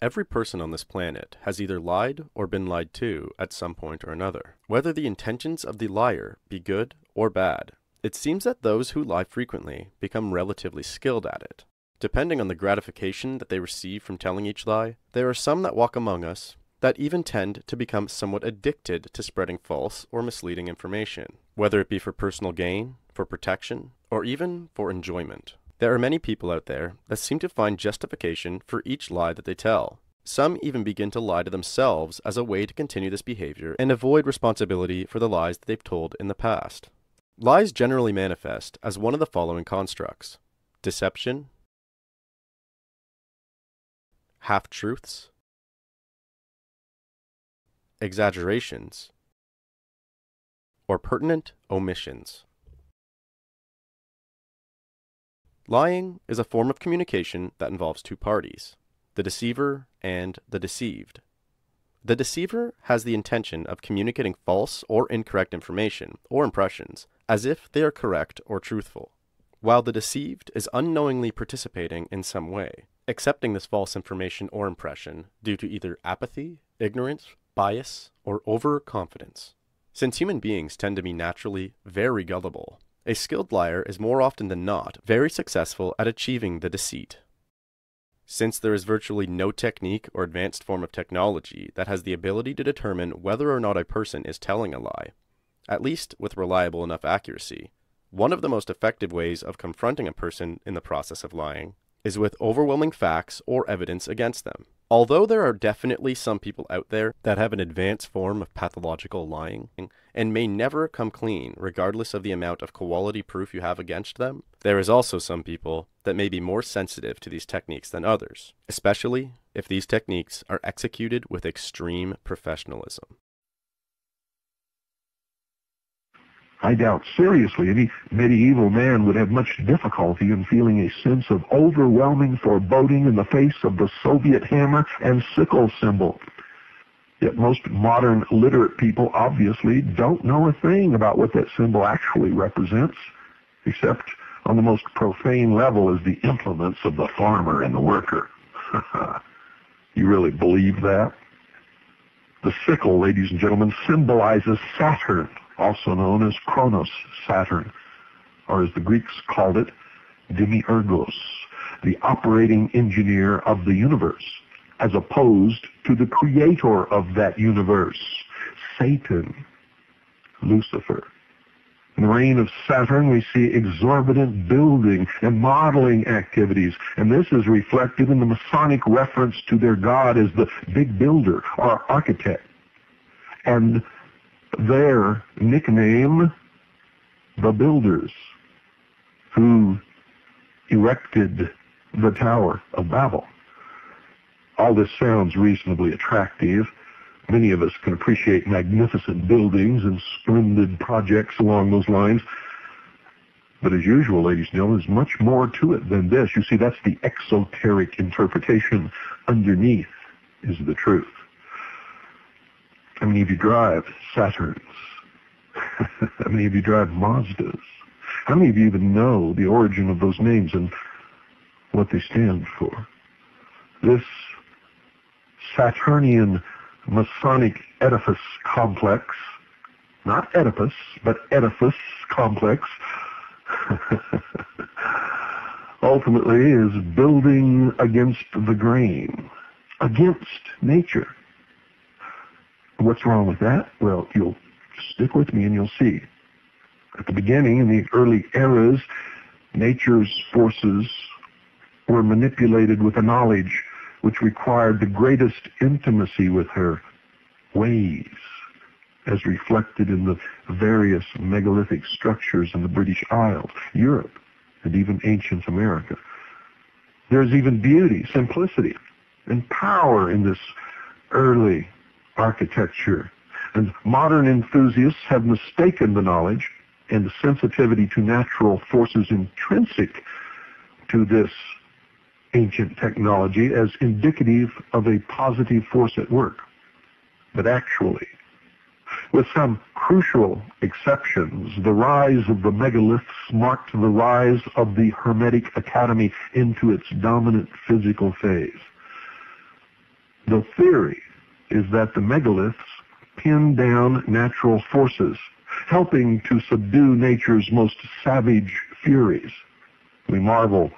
Every person on this planet has either lied or been lied to at some point or another. Whether the intentions of the liar be good or bad, it seems that those who lie frequently become relatively skilled at it. Depending on the gratification that they receive from telling each lie, there are some that walk among us that even tend to become somewhat addicted to spreading false or misleading information, whether it be for personal gain, for protection, or even for enjoyment. There are many people out there that seem to find justification for each lie that they tell. Some even begin to lie to themselves as a way to continue this behavior and avoid responsibility for the lies that they've told in the past. Lies generally manifest as one of the following constructs deception, half truths, exaggerations, or pertinent omissions. Lying is a form of communication that involves two parties, the deceiver and the deceived. The deceiver has the intention of communicating false or incorrect information or impressions as if they are correct or truthful, while the deceived is unknowingly participating in some way, accepting this false information or impression due to either apathy, ignorance, bias, or overconfidence. Since human beings tend to be naturally very gullible, a skilled liar is more often than not very successful at achieving the deceit. Since there is virtually no technique or advanced form of technology that has the ability to determine whether or not a person is telling a lie, at least with reliable enough accuracy, one of the most effective ways of confronting a person in the process of lying is with overwhelming facts or evidence against them. Although there are definitely some people out there that have an advanced form of pathological lying and may never come clean regardless of the amount of quality proof you have against them, there is also some people that may be more sensitive to these techniques than others, especially if these techniques are executed with extreme professionalism. I doubt seriously any medieval man would have much difficulty in feeling a sense of overwhelming foreboding in the face of the Soviet hammer and sickle symbol. Yet most modern literate people obviously don't know a thing about what that symbol actually represents, except on the most profane level as the implements of the farmer and the worker. you really believe that? The sickle, ladies and gentlemen, symbolizes Saturn, also known as Kronos, Saturn, or as the Greeks called it, Demiurgos, the operating engineer of the universe, as opposed to the creator of that universe, Satan, Lucifer. In the reign of Saturn, we see exorbitant building and modeling activities, and this is reflected in the Masonic reference to their god as the big builder or architect. And their nickname, the Builders, who erected the Tower of Babel. All this sounds reasonably attractive. Many of us can appreciate magnificent buildings and splendid projects along those lines. But as usual, ladies and gentlemen, there's much more to it than this. You see, that's the exoteric interpretation. Underneath is the truth. How many of you drive Saturns? How many of you drive Mazdas? How many of you even know the origin of those names and what they stand for? This Saturnian Masonic edifice complex, not Oedipus, but edifice complex, ultimately is building against the grain, against nature. What's wrong with that? Well, you'll stick with me and you'll see. At the beginning, in the early eras, nature's forces were manipulated with a knowledge which required the greatest intimacy with her ways, as reflected in the various megalithic structures in the British Isles, Europe, and even ancient America. There's even beauty, simplicity, and power in this early architecture. And modern enthusiasts have mistaken the knowledge and the sensitivity to natural forces intrinsic to this ancient technology as indicative of a positive force at work. But actually, with some crucial exceptions, the rise of the megaliths marked the rise of the Hermetic Academy into its dominant physical phase. The theory is that the megaliths pin down natural forces, helping to subdue nature's most savage furies. We marvel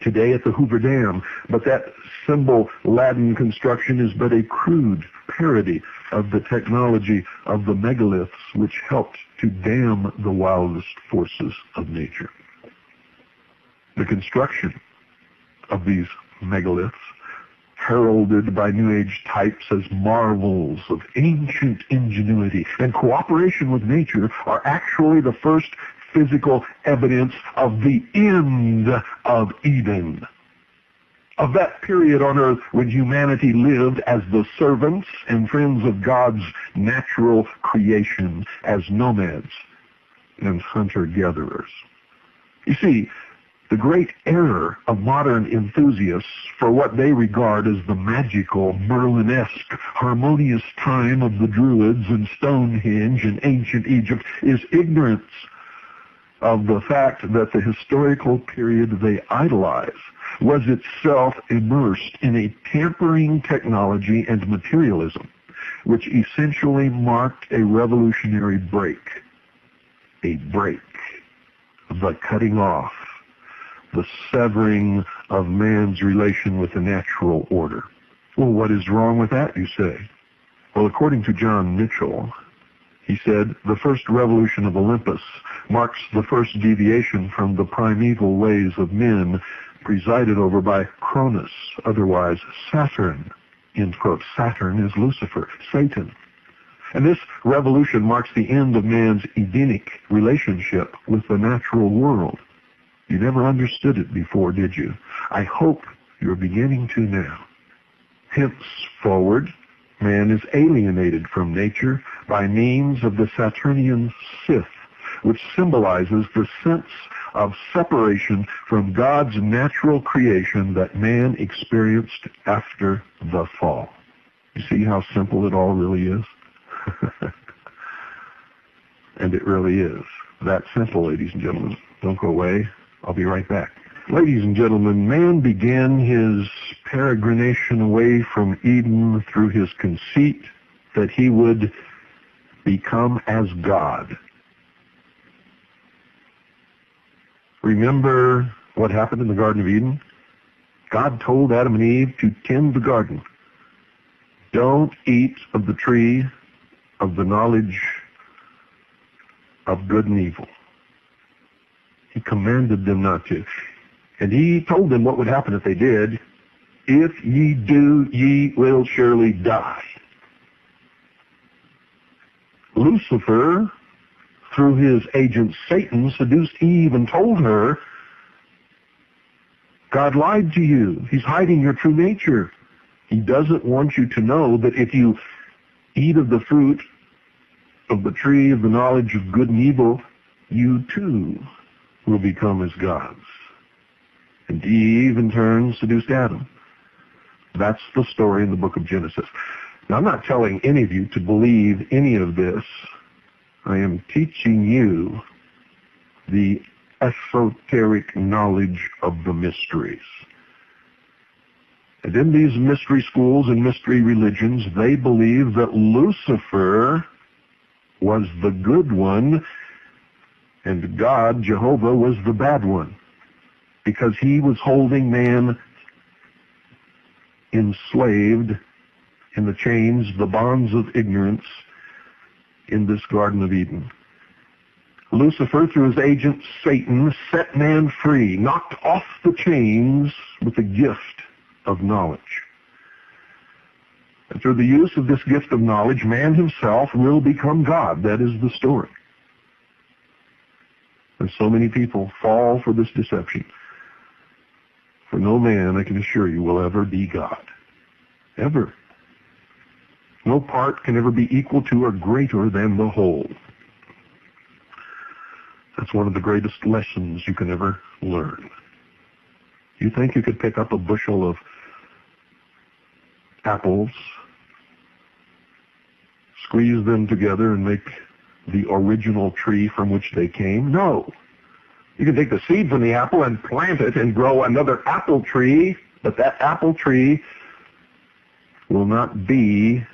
today at the Hoover Dam, but that symbol Laden construction is but a crude parody of the technology of the megaliths which helped to dam the wildest forces of nature. The construction of these megaliths heralded by New Age types as marvels of ancient ingenuity and cooperation with nature are actually the first physical evidence of the end of Eden. Of that period on earth when humanity lived as the servants and friends of God's natural creation, as nomads and hunter-gatherers. You see, the great error of modern enthusiasts for what they regard as the magical, Merlinesque, harmonious time of the Druids and Stonehenge in ancient Egypt is ignorance of the fact that the historical period they idolize was itself immersed in a tampering technology and materialism, which essentially marked a revolutionary break. A break. The cutting off the severing of man's relation with the natural order. Well, what is wrong with that, you say? Well, according to John Michell, he said, the first revolution of Olympus marks the first deviation from the primeval ways of men presided over by Cronus, otherwise Saturn. End quote. Saturn is Lucifer, Satan. And this revolution marks the end of man's Edenic relationship with the natural world. You never understood it before, did you? I hope you're beginning to now. Henceforward, man is alienated from nature by means of the Saturnian Scythe, which symbolizes the sense of separation from God's natural creation that man experienced after the fall. You see how simple it all really is? and it really is. That simple, ladies and gentlemen. Don't go away. I'll be right back. Ladies and gentlemen, man began his peregrination away from Eden through his conceit that he would become as God. Remember what happened in the Garden of Eden? God told Adam and Eve to tend the garden. Don't eat of the tree of the knowledge of good and evil. Commanded them not to. And he told them what would happen if they did. If ye do, ye will surely die. Lucifer, through his agent Satan, seduced Eve and told her, God lied to you. He's hiding your true nature. He doesn't want you to know that if you eat of the fruit of the tree of the knowledge of good and evil, you too will become as gods. And Eve, in turn, seduced Adam. That's the story in the book of Genesis. Now, I'm not telling any of you to believe any of this. I am teaching you the esoteric knowledge of the mysteries. And in these mystery schools and mystery religions, they believe that Lucifer was the good one and God, Jehovah, was the bad one because he was holding man enslaved in the chains, the bonds of ignorance in this Garden of Eden. Lucifer, through his agent Satan, set man free, knocked off the chains with the gift of knowledge. And through the use of this gift of knowledge, man himself will become God. That is the story. And so many people fall for this deception. For no man, I can assure you, will ever be God. Ever. No part can ever be equal to or greater than the whole. That's one of the greatest lessons you can ever learn. You think you could pick up a bushel of apples, squeeze them together and make the original tree from which they came? No. You can take the seed from the apple and plant it and grow another apple tree, but that apple tree will not be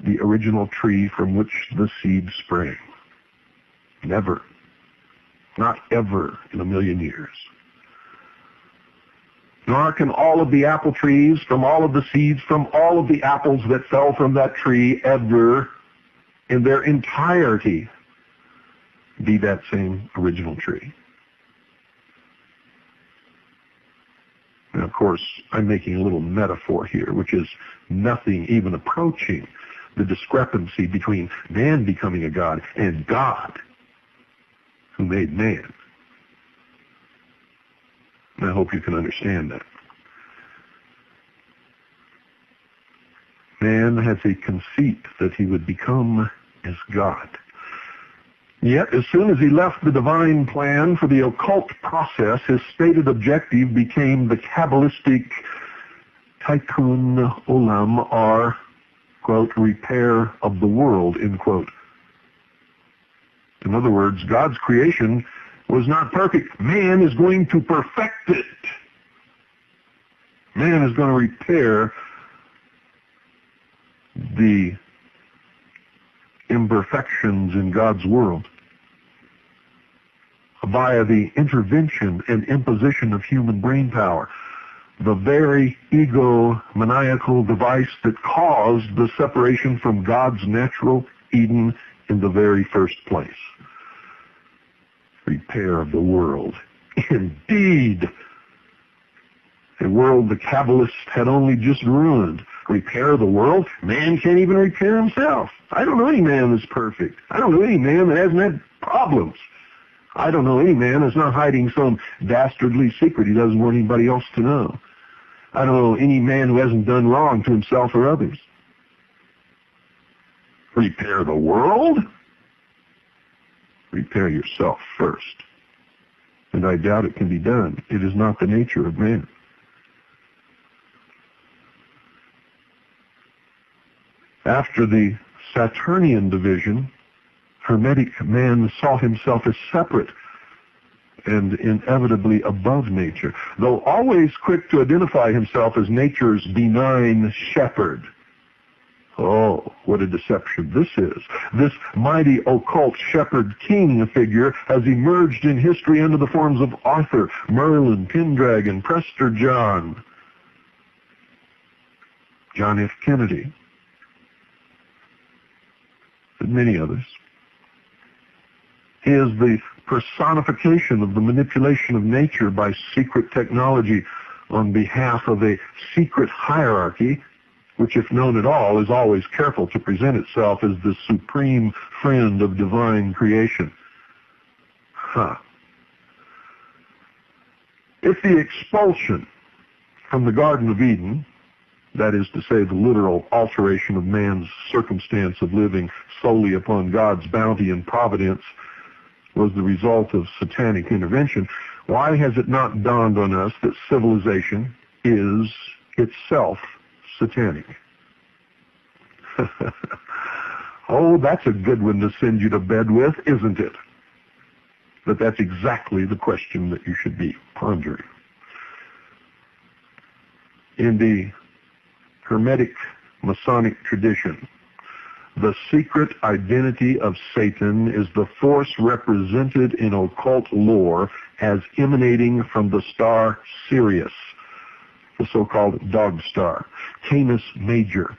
the original tree from which the seed sprang. Never. Not ever in a million years. Nor can all of the apple trees from all of the seeds from all of the apples that fell from that tree ever in their entirety be that same original tree. Of course, I'm making a little metaphor here, which is nothing even approaching the discrepancy between man becoming a God and God who made man. And I hope you can understand that. Man has a conceit that he would become as God. Yet, as soon as he left the divine plan for the occult process, his stated objective became the Kabbalistic tikkun olam, or, quote, repair of the world, end quote. In other words, God's creation was not perfect. Man is going to perfect it. Man is going to repair the imperfections in God's world via the intervention and imposition of human brain power, the very egomaniacal device that caused the separation from God's natural Eden in the very first place. Repair of the world. Indeed, a world the Kabbalists had only just ruined. Repair the world? Man can't even repair himself. I don't know any man that's perfect. I don't know any man that hasn't had problems. I don't know any man that's not hiding some dastardly secret he doesn't want anybody else to know. I don't know any man who hasn't done wrong to himself or others. Repair the world? Repair yourself first. And I doubt it can be done. It is not the nature of man. After the Saturnian division, Hermetic man saw himself as separate and inevitably above nature, though always quick to identify himself as nature's benign shepherd. Oh, what a deception this is. This mighty occult shepherd king figure has emerged in history under the forms of Arthur, Merlin, Pendragon, Prester John, John F. Kennedy, and many others. He is the personification of the manipulation of nature by secret technology on behalf of a secret hierarchy, which if known at all is always careful to present itself as the supreme friend of divine creation. Huh. If the expulsion from the Garden of Eden, that is to say the literal alteration of man's circumstance of living solely upon God's bounty and providence, was the result of satanic intervention, why has it not dawned on us that civilization is itself satanic? oh, that's a good one to send you to bed with, isn't it? But that's exactly the question that you should be pondering. In the Hermetic Masonic tradition, the secret identity of Satan is the force represented in occult lore as emanating from the star Sirius, the so-called dog star, Canis Major.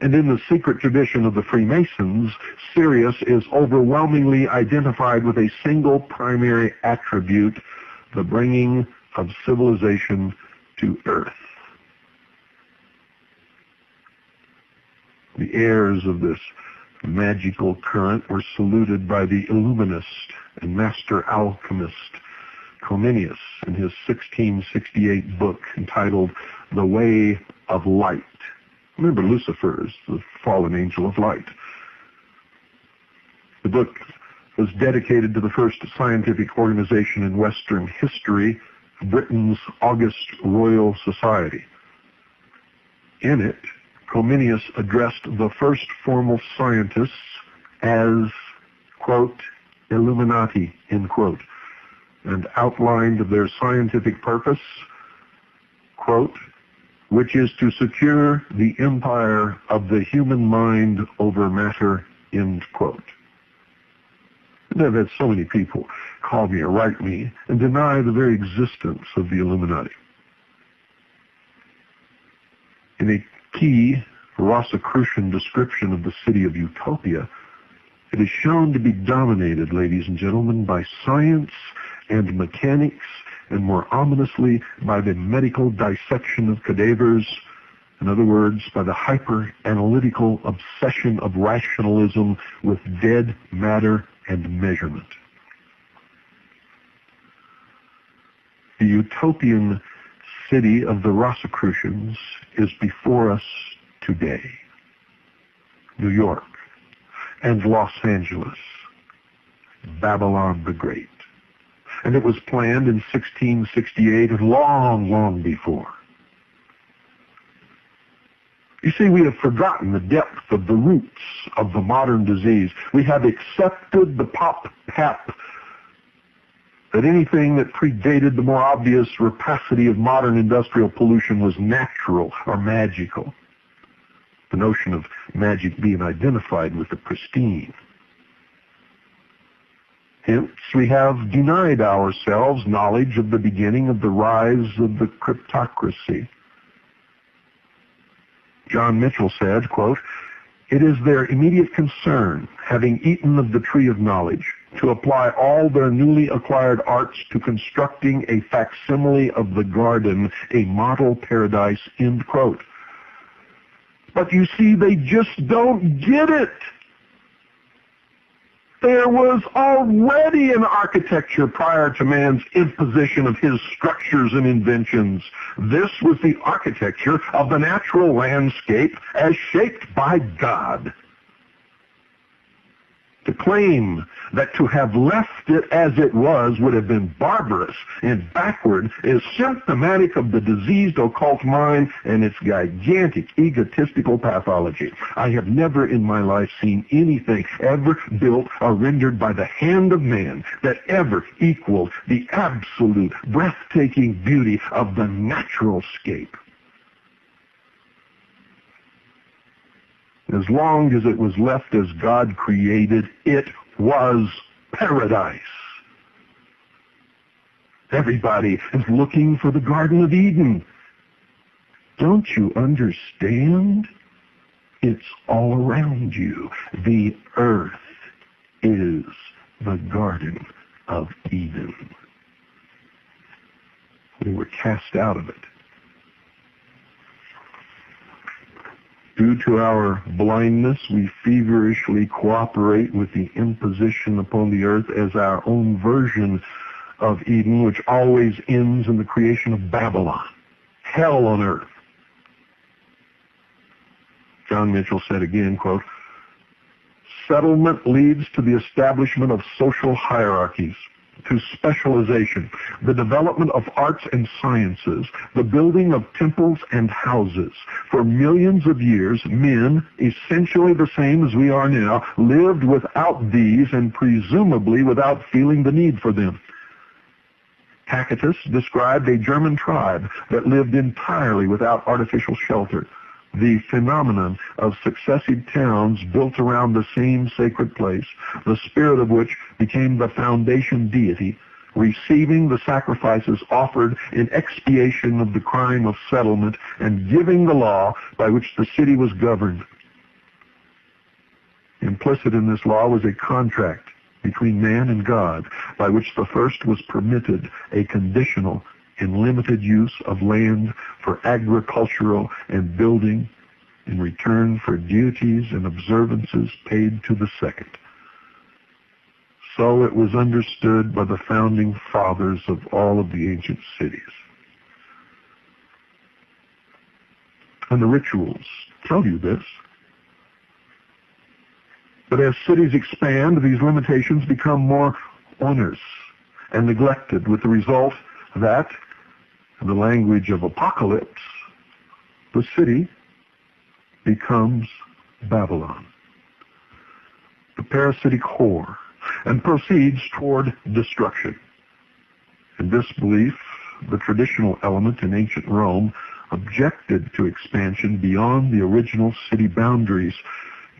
And in the secret tradition of the Freemasons, Sirius is overwhelmingly identified with a single primary attribute, the bringing of civilization to earth. The heirs of this magical current were saluted by the Illuminist and master alchemist Comenius in his 1668 book entitled The Way of Light. Remember, Lucifer is the fallen angel of light. The book was dedicated to the first scientific organization in Western history, Britain's August Royal Society. In it, Comenius addressed the first formal scientists as, quote, Illuminati, end quote, and outlined their scientific purpose, quote, which is to secure the empire of the human mind over matter, end quote. I've had so many people call me or write me and deny the very existence of the Illuminati. In a key Rosicrucian description of the city of Utopia, it is shown to be dominated, ladies and gentlemen, by science and mechanics, and more ominously, by the medical dissection of cadavers, in other words, by the hyper-analytical obsession of rationalism with dead matter and measurement. The utopian city of the Rosicrucians is before us today. New York and Los Angeles, Babylon the Great. And it was planned in 1668 and long, long before. You see, we have forgotten the depth of the roots of the modern disease. We have accepted the pop pap that anything that predated the more obvious rapacity of modern industrial pollution was natural or magical. The notion of magic being identified with the pristine. Hence, we have denied ourselves knowledge of the beginning of the rise of the cryptocracy. John Michell said, quote, It is their immediate concern, having eaten of the tree of knowledge, to apply all their newly acquired arts to constructing a facsimile of the garden, a model paradise, end quote. But you see, they just don't get it. There was already an architecture prior to man's imposition of his structures and inventions. This was the architecture of the natural landscape as shaped by God to claim that to have left it as it was would have been barbarous and backward is symptomatic of the diseased occult mind and its gigantic egotistical pathology. I have never in my life seen anything ever built or rendered by the hand of man that ever equaled the absolute breathtaking beauty of the natural scape. As long as it was left as God created, it was paradise. Everybody is looking for the Garden of Eden. Don't you understand? It's all around you. The earth is the Garden of Eden. We were cast out of it. Due to our blindness, we feverishly cooperate with the imposition upon the earth as our own version of Eden, which always ends in the creation of Babylon. Hell on earth. John Michell said again, quote, settlement leads to the establishment of social hierarchies to specialization, the development of arts and sciences, the building of temples and houses. For millions of years, men, essentially the same as we are now, lived without these and presumably without feeling the need for them. Tacitus described a German tribe that lived entirely without artificial shelter the phenomenon of successive towns built around the same sacred place, the spirit of which became the foundation deity, receiving the sacrifices offered in expiation of the crime of settlement and giving the law by which the city was governed. Implicit in this law was a contract between man and God by which the first was permitted a conditional in limited use of land for agricultural and building in return for duties and observances paid to the second. So it was understood by the founding fathers of all of the ancient cities. And the rituals tell you this. But as cities expand, these limitations become more onerous and neglected with the result that in the language of apocalypse, the city becomes Babylon, the parasitic whore, and proceeds toward destruction. In this belief, the traditional element in ancient Rome objected to expansion beyond the original city boundaries,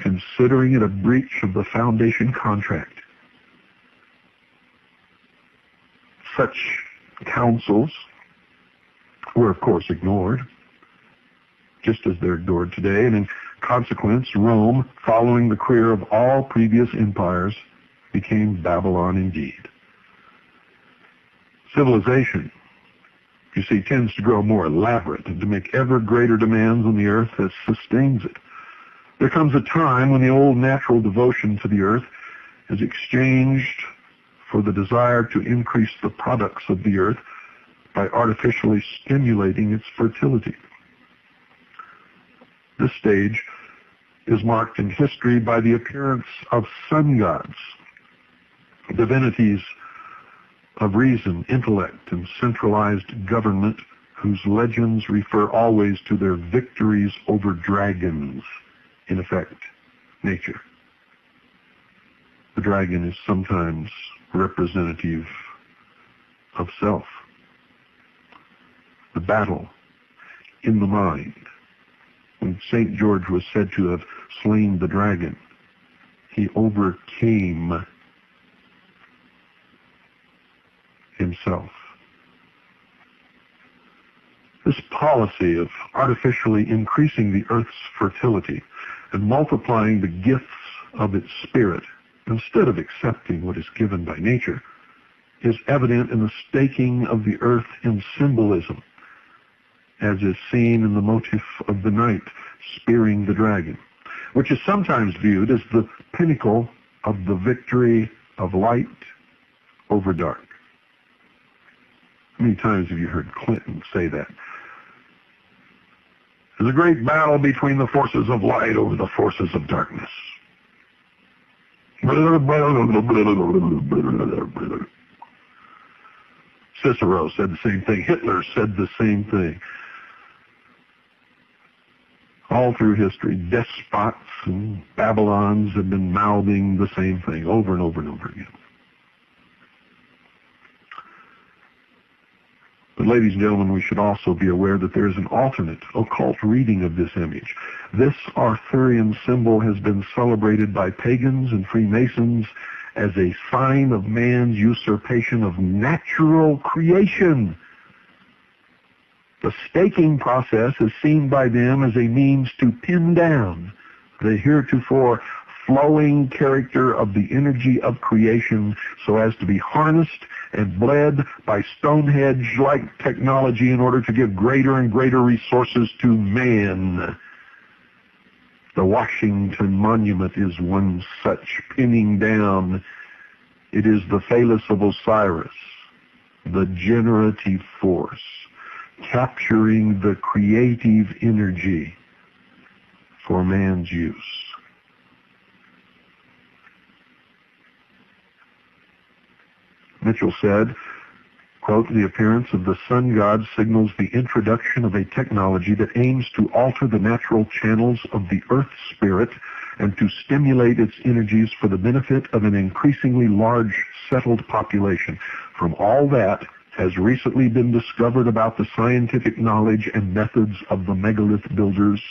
considering it a breach of the foundation contract. Such councils were, of course, ignored, just as they're ignored today, and in consequence, Rome, following the career of all previous empires, became Babylon indeed. Civilization, you see, tends to grow more elaborate and to make ever greater demands on the earth that sustains it. There comes a time when the old natural devotion to the earth is exchanged for the desire to increase the products of the earth by artificially stimulating its fertility. This stage is marked in history by the appearance of sun gods, divinities of reason, intellect, and centralized government whose legends refer always to their victories over dragons, in effect, nature. The dragon is sometimes representative of self. The battle in the mind. When St. George was said to have slain the dragon, he overcame himself. This policy of artificially increasing the earth's fertility and multiplying the gifts of its spirit instead of accepting what is given by nature is evident in the staking of the earth in symbolism, as is seen in the motif of the knight spearing the dragon, which is sometimes viewed as the pinnacle of the victory of light over dark. How many times have you heard Clinton say that? There's a great battle between the forces of light over the forces of darkness. Cicero said the same thing. Hitler said the same thing. All through history, despots and Babylons have been mouthing the same thing over and over and over again. But ladies and gentlemen, we should also be aware that there is an alternate occult reading of this image. This Arthurian symbol has been celebrated by pagans and Freemasons as a sign of man's usurpation of natural creation. The staking process is seen by them as a means to pin down the heretofore flowing character of the energy of creation so as to be harnessed and bled by Stonehenge-like technology in order to give greater and greater resources to man. The Washington Monument is one such pinning down. It is the phallus of Osiris, the generative force, capturing the creative energy for man's use. Michell said, quote, the appearance of the sun god signals the introduction of a technology that aims to alter the natural channels of the earth spirit and to stimulate its energies for the benefit of an increasingly large settled population. From all that has recently been discovered about the scientific knowledge and methods of the megalith builders,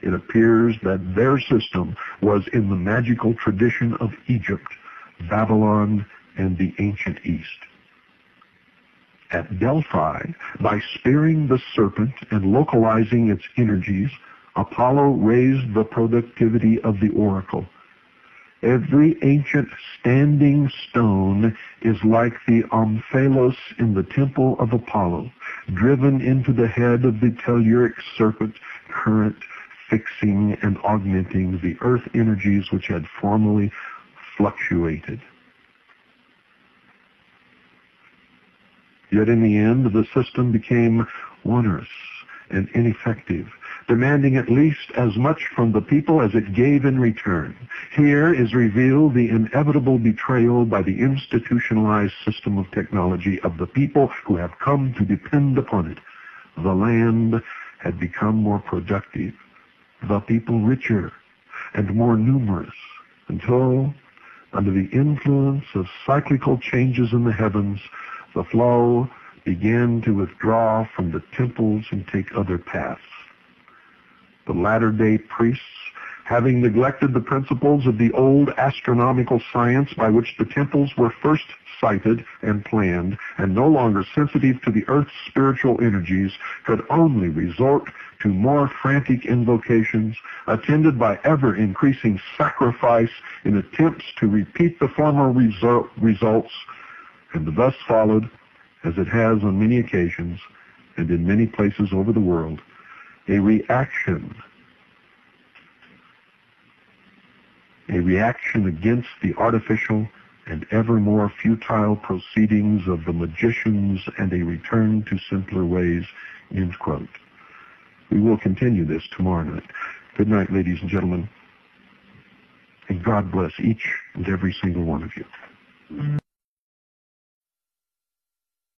it appears that their system was in the magical tradition of Egypt, Babylon, and the ancient East. At Delphi, by spearing the serpent and localizing its energies, Apollo raised the productivity of the oracle. Every ancient standing stone is like the omphalos in the temple of Apollo, driven into the head of the telluric serpent current, fixing and augmenting the earth energies which had formerly fluctuated. Yet in the end, the system became onerous and ineffective, demanding at least as much from the people as it gave in return. Here is revealed the inevitable betrayal by the institutionalized system of technology of the people who have come to depend upon it. The land had become more productive, the people richer and more numerous, until, under the influence of cyclical changes in the heavens, the flow began to withdraw from the temples and take other paths. The latter-day priests, having neglected the principles of the old astronomical science by which the temples were first sited and planned, and no longer sensitive to the earth's spiritual energies, could only resort to more frantic invocations, attended by ever-increasing sacrifice in attempts to repeat the former result, results, and thus followed, as it has on many occasions and in many places over the world, a reaction a reaction against the artificial and ever more futile proceedings of the magicians and a return to simpler ways, end quote. We will continue this tomorrow night. Good night, ladies and gentlemen. And God bless each and every single one of you.